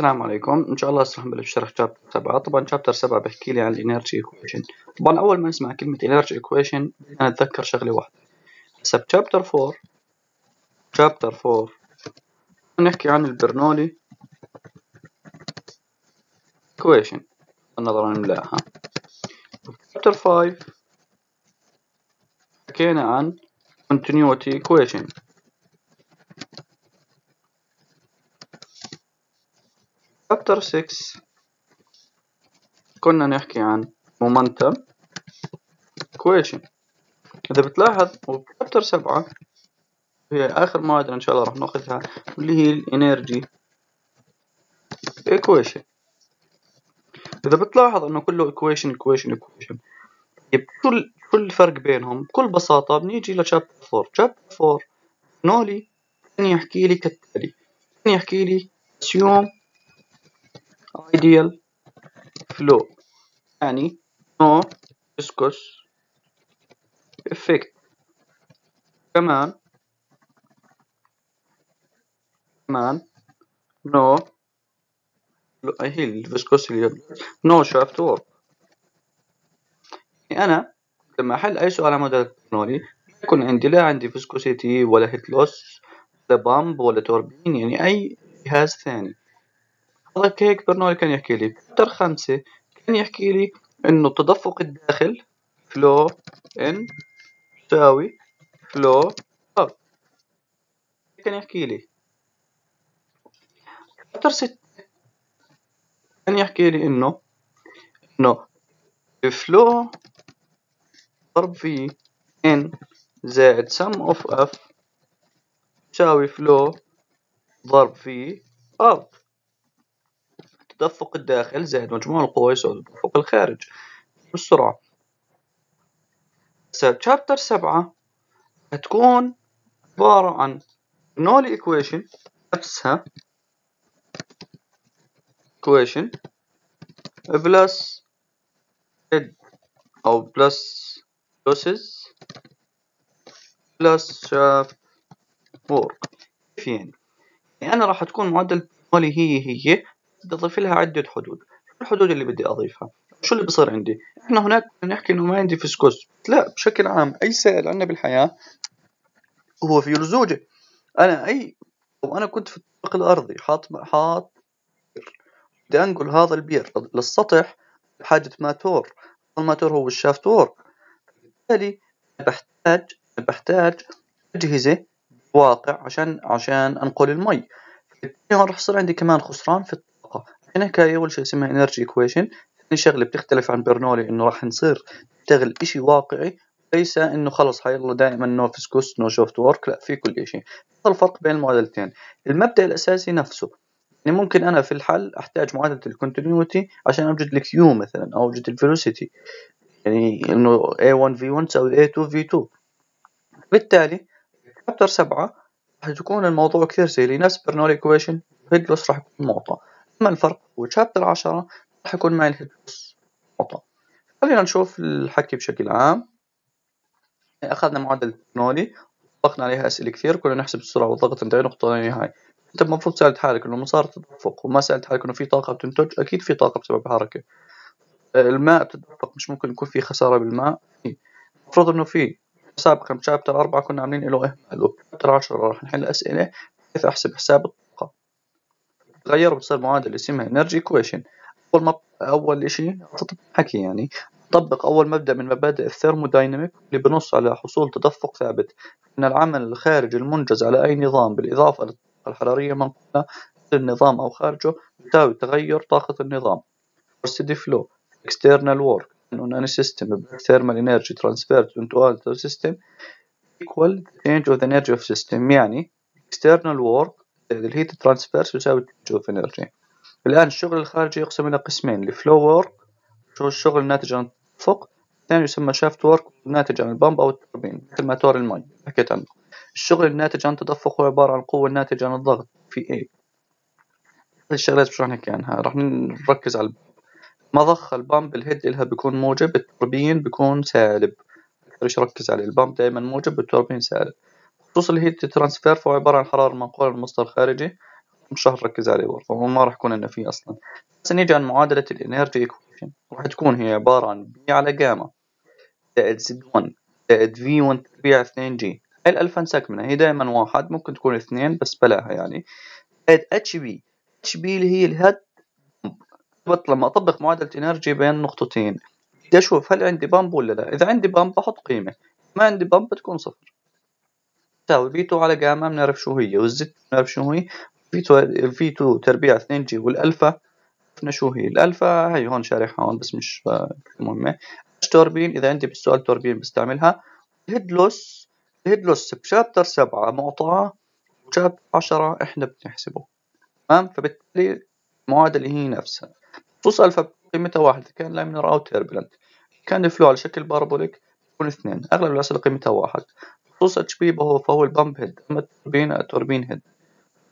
السلام عليكم. إن شاء الله هسه نبلش شرح chapter سبعة. طبعا chapter سبعة بحكي لي عن ال energy equation طبعا أول ما نسمع كلمة energy equation بدنا نتذكر شغلة واحدة. هسه ب chapter four chapter four نحكي عن ال Bernoulli equation النظرة نملاها chapter five حكينا عن continuity equation. Chapter 6 كنا نحكي عن momentum. Equation إذا بتلاحظ وبشابتر 7 هي آخر مواد إن شاء الله راح نأخذها واللي هي الإنرجي. Equation. إذا بتلاحظ إنه كله equation equation equation. طيب شو شو الفرق بينهم؟ بكل بساطة بنيجي لشابتر 4 شابتر 4 نولي كان يحكي لي كالتالي. كان يحكي لي assume ideal flow. يعني no viscous effect. كمان كمان no. هي الفيسكوسيتي no shaft work. يعني أنا لما أحل أي سؤال على مبدأ برنولي يكون عندي لا عندي viscosity ولا head loss ولا pump ولا توربين يعني أي جهاز ثاني. هذا هيك برنولي كان يحكي لي. ب chapter خمسة كان يحكي لي إنه التدفق الداخل flow in تساوي flow out كان يحكي لي. chapter ستة كان يحكي لي إنه إنه ال flow ضرب في in زائد سم أوف إف تساوي flow ضرب في out التدفق الداخل زائد مجموع القوى يساوي التدفق الخارج بالسرعة. chapter سبعة هتكون عبارة عن Bernoulli equation نفسها. equation plus head أو plus losses plus shaft work. كيف يعني؟ يعني أنا راح تكون معدل مالي هي هي بدي أضيف لها عدة حدود. الحدود اللي بدي أضيفها؟ شو اللي بصير عندي؟ إحنا هناك نحكي إنه ما عندي viscous. لا بشكل عام أي سائل عندنا بالحياة هو فيه لزوجة أنا أي وأنا كنت في الطريق الأرضي حاط حاط بدي أنقل هذا البير للسطح بحاجة ماتور. الماتور هو الشافت وورك بالتالي بحتاج بحتاج أجهزة واقع عشان عشان أنقل المي. بالتالي راح يصير عندي كمان خسران في هنا كاي شيء اسمها انرجي ايكويشن ثاني شغلة بتختلف عن برنولي إنه راح نصير نشتغل إشي واقعي ليس إنه خلص حيلا دائما no viscous no shaft work لا في كل إشي هذا الفرق بين المعادلتين. المبدأ الأساسي نفسه. يعني ممكن أنا في الحل أحتاج معادلة ال continuity عشان أوجد ال Q مثلا أو أوجد ال velocity يعني إنه A1 V1 تساوي A2 V2 بالتالي chapter سبعة راح تكون الموضوع كثير سهل. نفس Bernoulli equation head loss راح يكون معطى أما الفرق؟ هو chapter عشرة راح يكون معي الهيدلوس معطى خلينا نشوف الحكي بشكل عام. أخذنا معادلة برنولي طبقنا عليها أسئلة كثير كنا نحسب السرعة والضغط انتهينا نقطة نهاية أنت المفروض سألت حالك إنه مسار التدفق وما سألت حالك إنه في طاقة بتنتج أكيد في طاقة بسبب حركة. الماء بتدفق مش ممكن يكون في خسارة بالماء. المفروض إنه في. سابقا بشابتر أربعة كنا عاملين له إهمال وبشابتر عشرة راح نحل أسئلة كيف أحسب حساب الطاقة تغير بتصير معادلة اسمها energy equation أول ما أول إشي حكي يعني. طبق أول مبدأ من مبادئ ال thermodynamic اللي بنص على حصول تدفق ثابت. أن العمل الخارجي المنجز على أي نظام بالإضافة للطاقة الحرارية منقولة النظام أو خارجه يساوي تغير طاقة النظام. Steady flow. External work. in any system thermal energy transferred into other system. Equal change of the energy of system. يعني external work ال heat transfer يساوي of energy. الآن الشغل الخارجي يقسم إلى قسمين ال flow work شو الشغل الناتج عن التدفق الثاني يسمى shaft work ناتج عن ال pump أو التوربين مثل موتور المي حكيت عنه الشغل الناتج عن التدفق هو عبارة عن القوة الناتجة عن الضغط في A. الشغلات مش راح نحكي عنها راح نركز على مضخ ال pump ال head إلها بيكون موجب التوربين بيكون سالب. إيش ركز عليه ال pump دائما موجب والتوربين سالب. بخصوص ال heat transfer فهو عبارة عن حرارة منقولة من مصدر خارجي مش راح نركز عليه برضه. ما راح يكون لنا فيه أصلا. بس نيجي عن معادلة ال energy equation راح تكون هي عبارة عن P على جاما زائد زد 1 زائد V 1 تربيع 2 g هاي الألفا نسك منها. هي دائما واحد ممكن تكون اثنين بس بلاها يعني. زائد اتش بي اتش بي اللي هي ال head لما أطبق معادلة energy بين نقطتين. بدي أشوف هل عندي pump ولا لا. إذا عندي pump بحط قيمة. ما عندي pump بتكون صفر. P 2 على جاما بنعرف شو هي والزد بنعرف شو هي. في 2 V 2 تربيع 2 g وال alpha عرفنا شو هي. الألفا هي هون شارحها هون بس مش مهمة توربين إذا عندي بالسؤال توربين بستعملها. ال head loss ال head loss ب chapter سبعة معطاه و chapter عشرة إحنا بنحسبه. تمام؟ فبالتالي المعادلة هي نفسها. خصوص ألفا قيمتها واحد كان laminar أو turbulent. كان ال flow على شكل parabolic يكون اثنين أغلب الأسئلة قيمتها واحد. خصوص اتش بي فهو ال pump head أما ال turbine ال turbine head.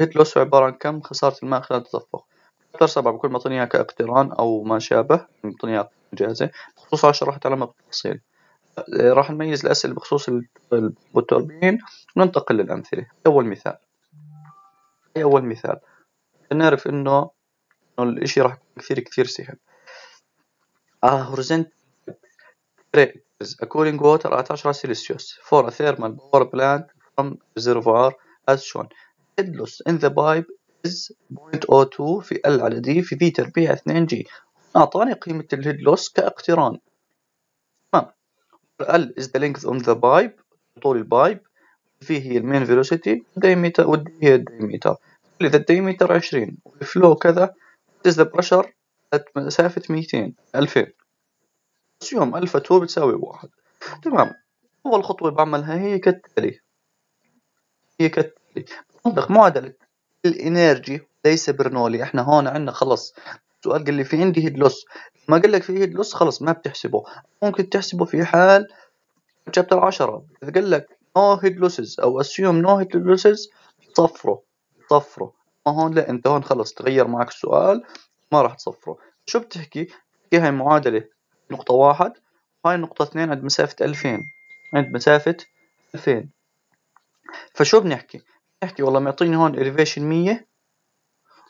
head loss عبارة عن كم؟ خسارة الماء خلال التدفق. chapter سبعة بكون معطيني كاقتران أو ما شابه معطيني جاهزة بخصوص عشرة راح أتعلمها بالتفصيل راح نميز الأسئلة بخصوص التوربين وننتقل للأمثلة. أول مثال. أول مثال. نعرف إنه إنه الإشي راح يكون كثير كثير سهل. a horizontal. Is a cooling water at 10 Celsius for a thermal power plant from reservoir as shown head loss in the pipe is 0.02 في L على D في V تربيع 2 G أعطاني قيمة الهيد لوس كاقتران تمام L is the length on the pipe طول البايب V هي المين فيلوسيتي diameter والدي هي الدايمتر إذا الدايمتر 20 والفلو كذا is the pressure مسافة 200 2000 يوم ألفا تو بتساوي واحد. تمام. أول خطوة بعملها هي كالتالي. هي كالتالي. بطبق معادلة الإنرجي ليس برنولي. إحنا هون عندنا خلص. السؤال قال لي في عندي هيد لوس. ما قال لك في هيد لوس خلص ما بتحسبه. ممكن تحسبه في حال chapter 10 إذا قال لك no head losses أو assume no head losses صفره. صفره. ما هون؟ لا أنت هون خلص. تغير معك السؤال ما راح تصفره. شو بتحكي؟ بتحكي هاي معادلة نقطة واحد. وهاي نقطة اثنين عند مسافة ألفين. عند مسافة ألفين. فشو بنحكي؟ بنحكي والله معطيني هون elevation مية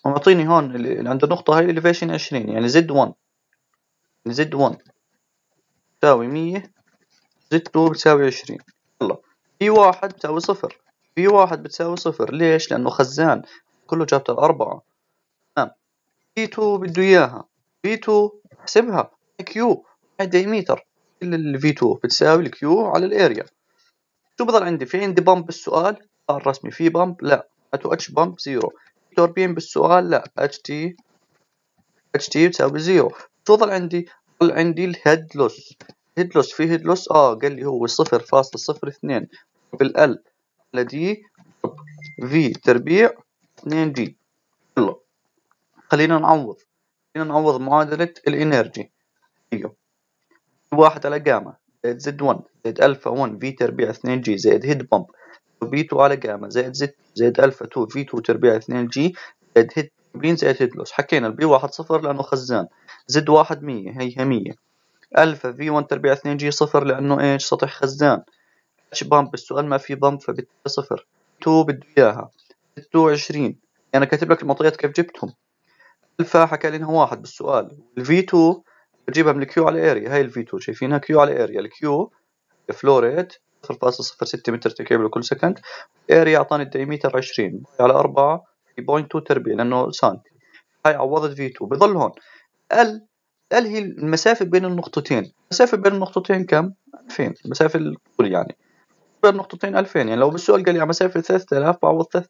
ومعطيني هون اللي عند النقطة هاي elevation عشرين يعني Z one زد ون تساوي مية زد تو بتساوي عشرين. يلا. في واحد بتساوي صفر. في واحد بتساوي صفر. ليش؟ لأنه خزان. كله جابت الأربعة. تمام. في 2 بده إياها. في 2 احسبها كيو ديمتر الفي 2 بتساوي الكيو على الاريا شو بضل عندي؟ في عندي بامب بالسؤال؟ الرسمي. في بامب لا. اتو اتش بامب زيرو توربين بالسؤال؟ لا. اتش تي اتش تي بتساوي zero شو ضل عندي؟ ضل عندي ال head loss head loss في head loss آه قال لي هو صفر فاصلة صفر اثنين. بال L على D V تربيع اثنين g يلا. خلينا نعوض. خلينا نعوض معادلة ال energy أيوه واحد على جاما. زائد زد 1 زائد ألفا 1 V تربيع 2 g زائد head pump P 2 على جاما. زائد زد زائد ألفا 2 V 2 تربيع 2 g زائد head turbine زائد head loss حكينا ال P واحد صفر لأنه خزان. زد واحد 100 هي 100 alpha V 1 تربيع 2 g صفر لأنه إيش؟ سطح خزان. h pump السؤال ما في pump فبالتالي صفر. 2 بده إياها. 26 أنا كاتب لك المعطيات كيف جبتهم. ألفا حكى لنا واحد بالسؤال. ال V 2 بجيبها من ال Q على area هاي ال V 2 شايفينها؟ Q على area ال Q flow rate 0.06 متر تكعيب لكل second اريا أعطاني الدايمتر 20 على 4 2 تربيع لأنه سنتي هاي عوضت في 2 بضل هون. ال ال هي المسافة بين النقطتين. المسافة بين النقطتين كم؟ 2000 المسافة الطول يعني. بين النقطتين 2000 يعني لو بالسؤال قال لي على مسافة 3000 بعوض 3000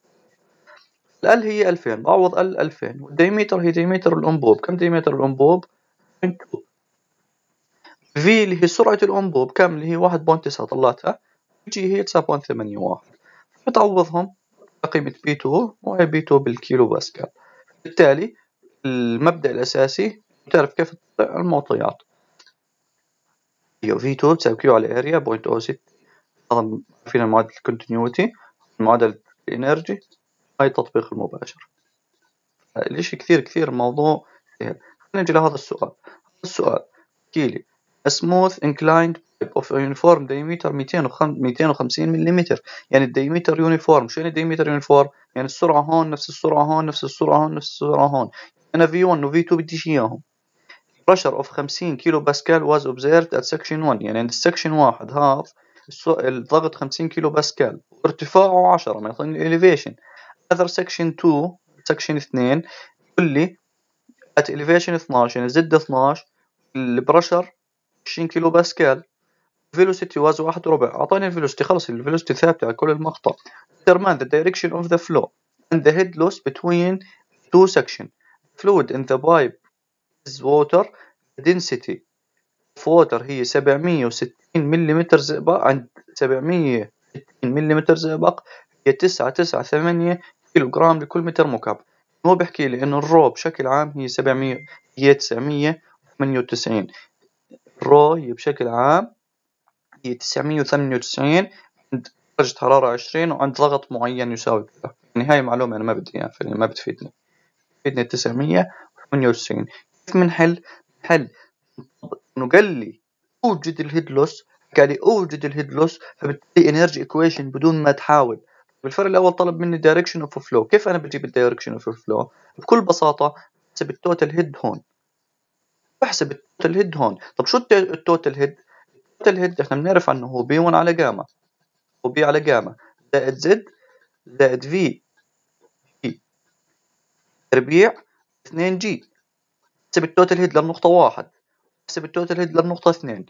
ال هي 2000 بعوض ال 2000 والديمتر هي ديمتر الأنبوب. كم ديمتر الأنبوب؟ 2 في اللي هي سرعة الانبوب كم اللي هي 1.9 طلعتها. جي هي 9.81 بتعوضهم قيمة P 2 وهي P 2 بالكيلو باسكال. بالتالي المبدأ الأساسي تعرف كيف المعطيات. V 2 تساوي Q على area 0.06 هذا فينا معادلة ال continuity معادلة ال energy هاي التطبيق المباشر. الاشي كثير كثير موضوع نجي لهذا السؤال. السؤال بحكيلي a smooth inclined of uniform diameter 250 ملم يعني ال diameter uniform شو يعني ال diameter uniform يعني السرعة هون نفس السرعة هون نفس السرعة هون نفس السرعة هون. أنا V 1 و V 2 بديش إياهم. Pressure of 50 كيلو باسكال was observed at section 1 يعني عند ال section واحد هاف الضغط 50 كيلو باسكال وارتفاعه 10 ما يعطيني elevation. Other section 2 section 2 يقول لي at elevation 12 يعني Z 12 ال pressure 20 كيلو باسكال. velocity was واحد وربع أعطاني ال velocity خلص ال velocity ثابتة على كل المقطع. determine the direction of the flow. And the head loss between two sections. Fluid in the pipe is water. Density of water هي 760 ملم زئبق. عند 760 ملم زئبق هي 9 9 8 كيلو جرام لكل متر مكعب. هو بيحكي لي إنه ال rho بشكل عام هي 700 هي 998 ال rho هي بشكل عام هي 998 عند درجة حرارة 20 وعند ضغط معين يساوي كذا. يعني هاي معلومة أنا ما بدي إياها يعني ما بتفيدني. بتفيدني 998 كيف بنحل؟ بنحل إنه قال لي أوجد ال head loss قال لي أوجد ال head loss فبالتالي energy equation بدون ما تحاول. بالفرع الأول طلب مني direction of flow كيف أنا بجيب ال direction of flow؟ بكل بساطة بحسب ال total head هون. بحسب ال total head هون. طب شو ال total head؟ ال total head إحنا بنعرف عنه هو P 1 على gamma. و P على جاما. زائد Z زائد V V تربيع 2 g احسب ال total head للنقطة واحد. احسب ال total head للنقطة اثنين.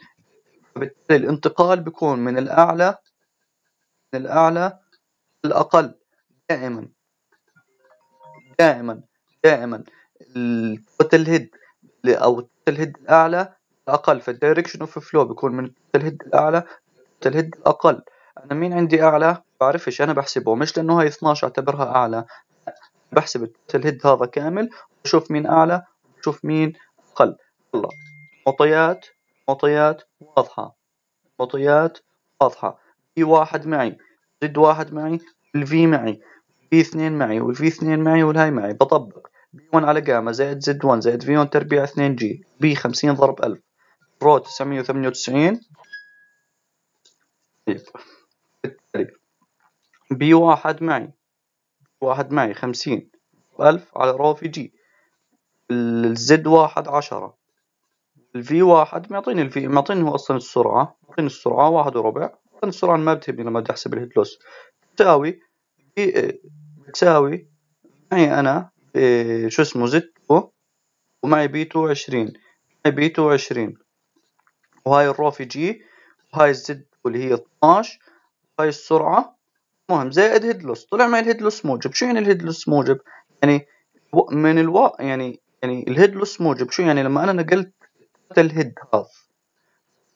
فبالتالي الانتقال بيكون من الأعلى من الأعلى الأقل دائما. دائما. دائما. ال total head أو ال total head الأعلى الأقل فال direction of flow بيكون من ال total head الأعلى ال total head الأقل. أنا مين عندي أعلى؟ بعرفش أنا بحسبه مش لأنه هاي 12 أعتبرها أعلى. بحسب ال total head هذا كامل وشوف مين أعلى وشوف مين أقل. يلا معطيات معطيات واضحة. معطيات واضحة. V واحد معي. Z واحد معي ال V معي. V اثنين معي وال V اثنين معي والهاي معي. بطبق. P 1 على جاما زائد Z 1 زائد V 1 تربيع 2 g P 50 ضرب 1000 rho 998 طيب. بالتالي P واحد معي. واحد معي 50 ألف على rho في g. ال Z واحد عشرة. ال V واحد معطيني ال V معطيني هو أصلا السرعة معطيني السرعة واحد وربع. السرعة ما بتهمني لما بدي أحسب ال head loss. تساوي بتساوي معي أنا شو اسمه Z ومعي P two عشرين. معي P two عشرين. وهاي الرو في جي وهاي الزد اللي هي 12 وهاي السرعة. مهم زائد head loss طلع معي ال head loss موجب. شو يعني ال head loss موجب؟ يعني من الوا يعني يعني ال head loss موجب. شو يعني؟ لما أنا نقلت ال head هذا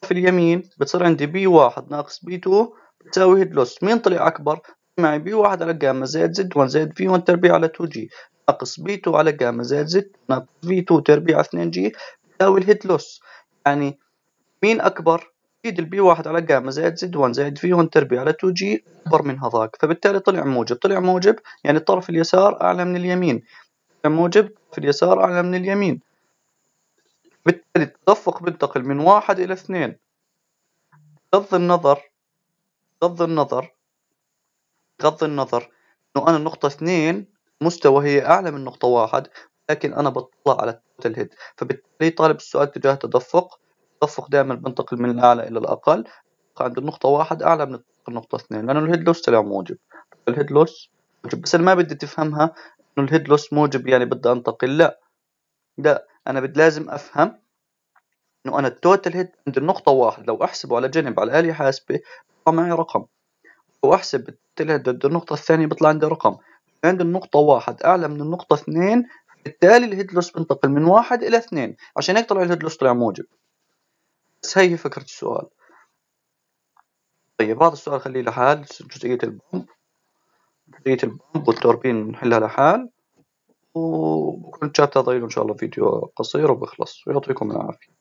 في اليمين بتصير عندي P واحد ناقص P two بتساوي head loss مين طلع أكبر؟ معي P واحد على جاما زائد Z 1 زائد V 1 تربيع على 2 g. ناقص P 2 على جاما زائد Z ناقص V 2 تربيع 2 g بتساوي ال head loss. يعني مين أكبر؟ أكيد ال P واحد على جاما زائد Z 1 زائد V 1 تربيع على 2 g أكبر من هذاك. فبالتالي طلع موجب. طلع موجب يعني الطرف اليسار أعلى من اليمين. موجب في اليسار أعلى من اليمين. بالتالي التدفق بينتقل من واحد إلى اثنين. بغض النظر بغض النظر بغض النظر إنه أنا النقطة اثنين مستوى هي أعلى من نقطة واحد لكن أنا بطلع على ال total head. فبالتالي طالب السؤال تجاه تدفق. التدفق دائما بنتقل من الأعلى إلى الأقل. عند النقطة واحد أعلى من النقطة اثنين لأنه ال head loss طلع موجب. ال head loss موجب. بس أنا ما بدي تفهمها إنه ال head loss موجب يعني بدي أنتقل. لا. لا. أنا بدي لازم أفهم إنه أنا ال total head عند النقطة واحد لو أحسبه على جنب على الآلة حاسبة بيطلع معي رقم. وأحسب ال total head عند النقطة الثانية بيطلع عندي رقم. عند النقطة واحد أعلى من النقطة اثنين بالتالي ال head loss بنتقل من واحد إلى اثنين. عشان هيك طلع ال head loss طلع موجب. بس هي فكرة السؤال. طيب هذا السؤال خليه لحال جزئية ال pump جزئية ال pump وال turbine نحلها لحال. وبكون chapter طويل إن شاء الله فيديو قصير وبخلص ويعطيكم العافية.